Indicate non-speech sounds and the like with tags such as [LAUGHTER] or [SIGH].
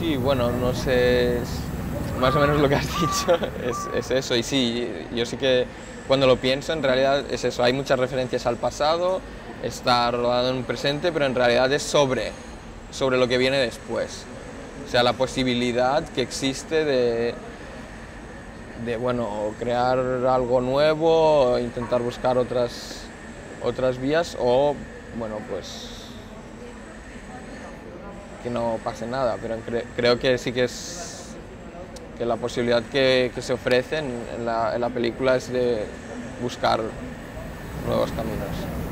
Sí, bueno, no sé, más o menos lo que has [LAUGHS] dicho, es, es eso. Y sí, yo sí que cuando lo pienso, en realidad es eso. Hay muchas referencias al pasado, está rodado en un presente, pero en realidad es sobre, sobre lo que viene después. O sea, la posibilidad que existe de, de bueno, crear algo nuevo, intentar buscar otras, otras vías o, bueno, pues que no pase nada, pero cre- creo que sí que es que la posibilidad que, se ofrece en la, en la película es de buscar nuevos caminos.